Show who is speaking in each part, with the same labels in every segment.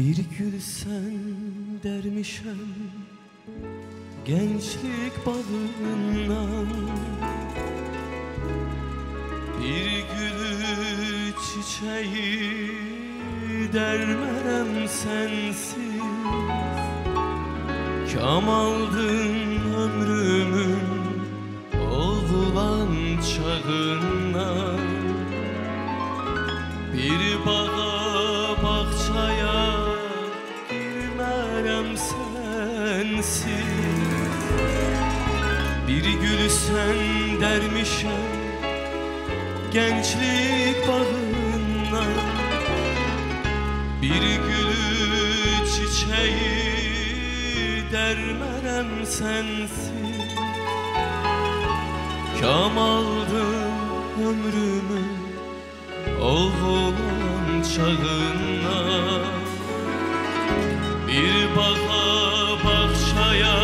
Speaker 1: Bir gül sen dermişem Gençlik bağından Bir gülü çiçeği dermerem sensiz Kamaldın ömrümün girmerem sensiz Bir gül sen dermişem gençlik bağından. Bir gülü çiçeği dermerem sensiz Kamaldı ömrümün oğlan çağına Bir bağa bahçaya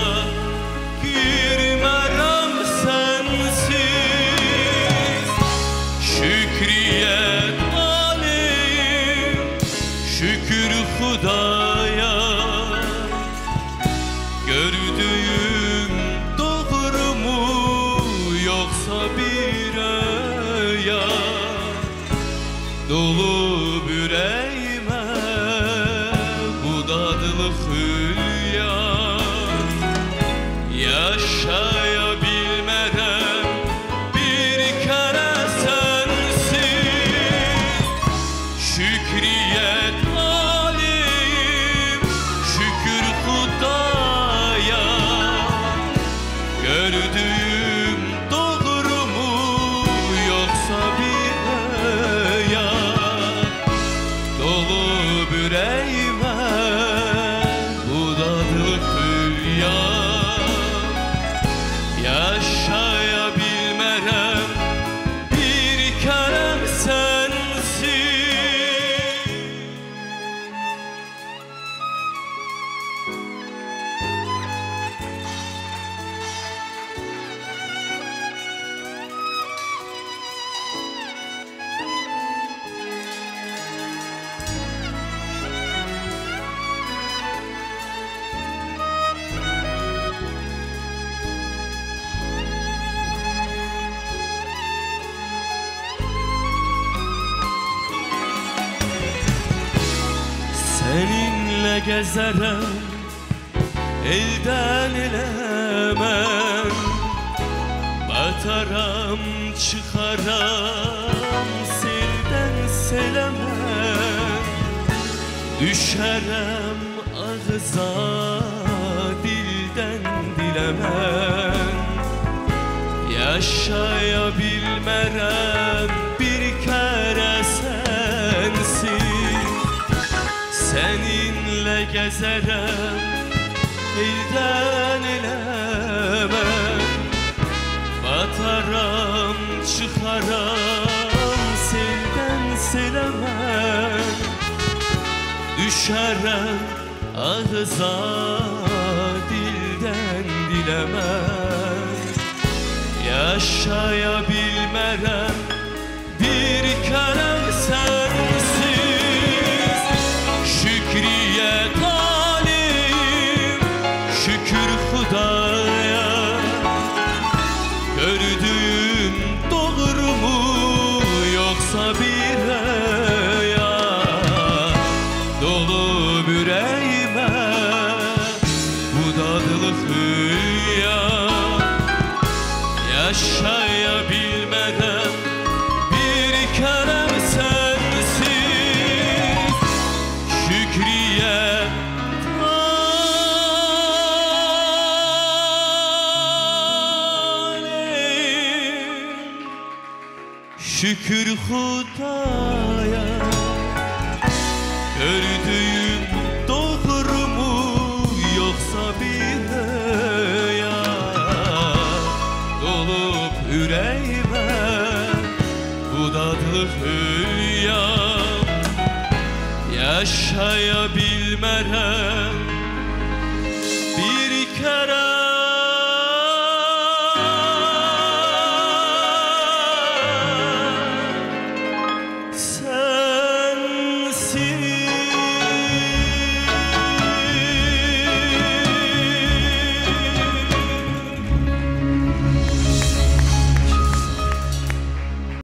Speaker 1: girmerem sensiz. Şükriyet aleyhim şükür Hudaya. Gördüğüm doğru mu yoksa bir Dolu yüreğime Seninle gezerem elden elemem. Bataram çıkaram selden selemem. Düşerem ağıza dilden dilemem. Yaşayabilmerem bir kere sensiz Seninle gezerem elden elemem Bataram çıkaram selden selemem Düşerem ağıza dilden dilemem Yaşayabilmerem yoksa bir rüya Dolu yüreğime bu dadlı Yaşayabilmeden Şükür Hudaya Gördüğüm doğru mu yoksa bir rüya Dolup yüreğime bu dadlı hülya Yaşayabilmerem